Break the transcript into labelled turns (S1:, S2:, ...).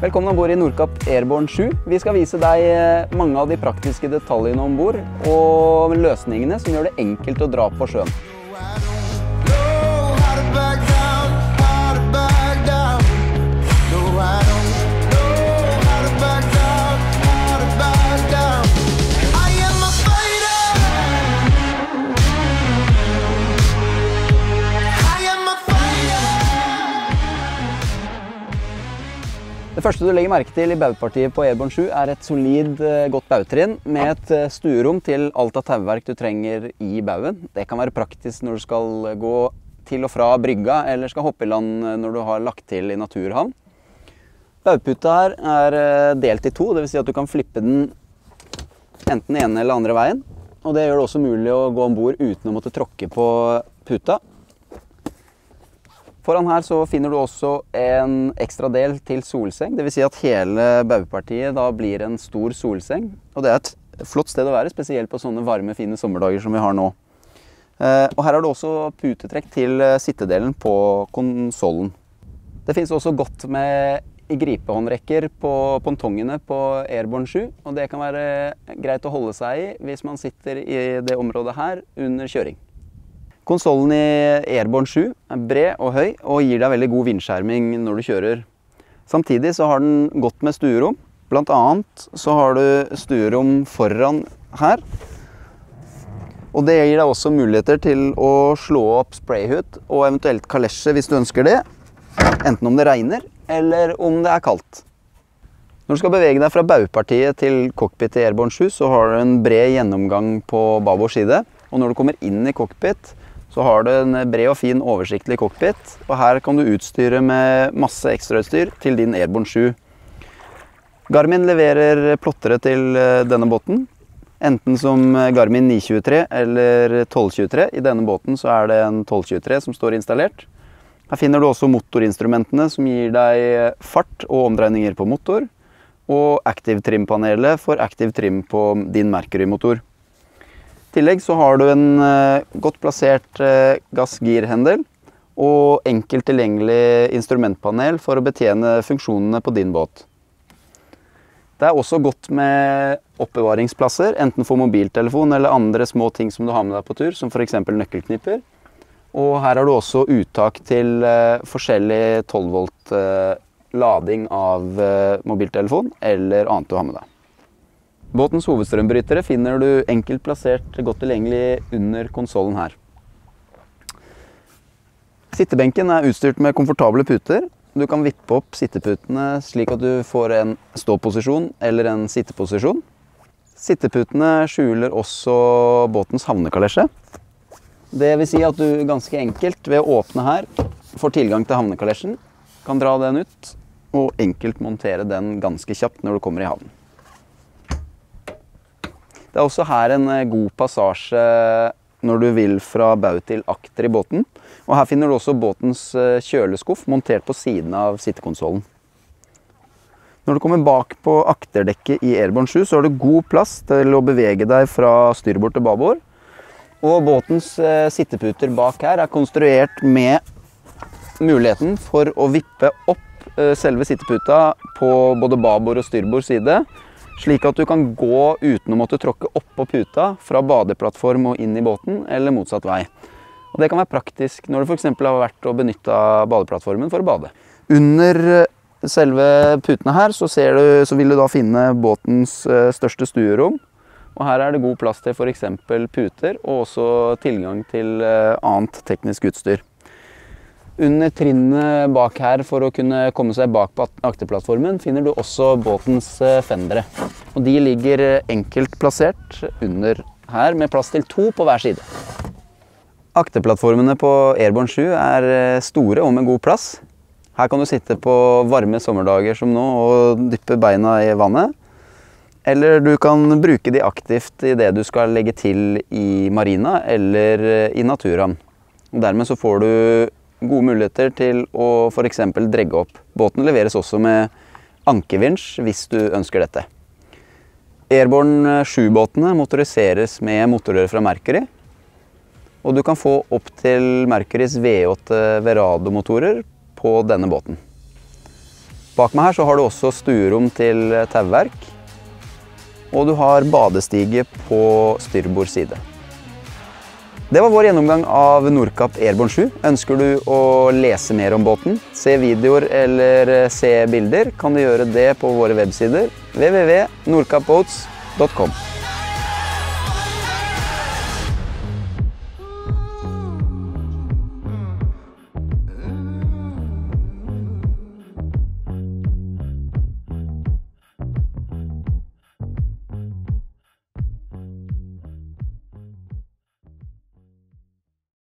S1: Velkommen om bord i Nordkapp Airborne 7. Vi skal vise deg eh, mange av de praktiske detaljene om bord og løsningene som gjør det enkelt å dra på sjøen. Det første du legger merke til i baupartiet på Airborne 7 er et solid, eh, godt bautrinn med et eh, stuerom til alt av tauverk du trenger i bauen. Det kan være praktisk når du skal gå til og fra brygga eller skal hoppe i land eh, når du har lagt til i naturhavn. Bauputa her er delt i to, dvs. Si at du kan flippe den enten ene eller andre veien. Og det gjør det også mulig å gå om bord uten å måtte tråkke på puta. Foran her så finner du også en ekstra del til solseng. Dvs. Si at hele baupartiet da blir en stor solseng. Og det er et flott sted å være, spesielt på sånne varme, fine sommerdager som vi har nå. Eh, og her har du også putetrekk til eh, sittedelen på konsollen. Det finnes også godt med gripehåndrekker på pontongene på Airborne 7. Og det kan være greit å holde seg i hvis man sitter i det området her under kjøring. Konsollen i Airborne 7 er bred og høy og gir deg veldig god vindskjerming når du kjører. Samtidig så har den godt med stuerom. Blant annet så har du stuerom foran her. Og det gir deg også muligheter til å slå opp sprayhut og eventuelt kalesje hvis du ønsker det. Enten om det regner eller om det er kaldt. Når du skal bevege deg fra baupartiet til cockpit i Airborne 7, så har du en bred gjennomgang på babord side. Og når du kommer inn i cockpit, så har du en bred og fin oversiktlig cockpit, og her kan du utstyre med masse ekstrautstyr til din Airborne 7. Garmin leverer plottere til eh, denne båten, enten som Garmin 923 eller 1223. I denne båten så er det en 1223 som står installert. Her finner du også motorinstrumentene som gir deg fart og omdreininger på motor, og Active Trim-panelet for Active Trim på din Mercury-motor. I tillegg så har du en uh, godt plassert uh, gass-gir-hendel og enkelt tilgjengelig instrumentpanel for å betjene funksjonene på din båt. Det er også godt med oppbevaringsplasser, enten for mobiltelefon eller andre små ting som du har med deg på tur, som f.eks. nøkkelknipper. Og her har du også uttak til uh, forskjellig 12 volt lading av mobiltelefon eller annet du har med deg. Båtens hovedstrømbrytere finner du enkelt plassert godt tilgjengelig under konsollen her. Sittebenken er utstyrt med komfortable puter. Du kan vippe opp sitteputene slik at du får en ståposisjon eller en sitteposisjon. Sitteputene skjuler også båtens havnekalesje. Det vil si at du ganske enkelt ved å åpne her får tilgang til havnekalesjen. Kan dra den ut og enkelt montere den ganske kjapt når du kommer i havn. Det er også her en eh, god passasje når du vil fra bau til akter i båten. Og her finner du også båtens eh, kjøleskuff montert på siden av sittekonsollen. Når du kommer bak på akterdekket i Airborne 7, så har du god plass til å bevege deg fra styrbord til babord. Og båtens eh, sitteputer bak her er konstruert med muligheten for å vippe opp selve sitteputa på både babord og styrbord side slik at du kan gå uten å måtte tråkke oppå puta fra badeplattform og inn i båten, eller motsatt vei. Og Det kan være praktisk når du f.eks. har vært og benytta badeplattformen for å bade. Under eh, selve putene her så, du, så vil du da finne båtens eh, største stuerom. Og her er det god plass til f.eks. puter, og også tilgang til eh, annet teknisk utstyr. Under trinnet bak her for å kunne komme seg bak på akterplattformen finner du også båtens eh, fendere. Og de ligger eh, enkelt plassert under her med plass til to på hver side. Akterplattformene på Airborne 7 er eh, store og med god plass. Her kan du sitte på varme sommerdager som nå og dyppe beina i vannet. Eller du kan bruke de aktivt i det du skal legge til i marina eller i naturhavn. Dermed så får du gode muligheter til å f.eks. dregge opp. Båten leveres også med ankevinsj hvis du ønsker dette. Airborne 7-båtene motoriseres med motorrør fra Mercury. Og du kan få opptil Mercurys V8 Verado-motorer på denne båten. Bak meg her så har du også stuerom til tauverk. Og du har badestige på styrbord side. Det var vår gjennomgang av Nordkapp Airborne 7. Ønsker du å lese mer om båten, se videoer eller se bilder, kan du gjøre det på våre websider www.nordkappboats.com.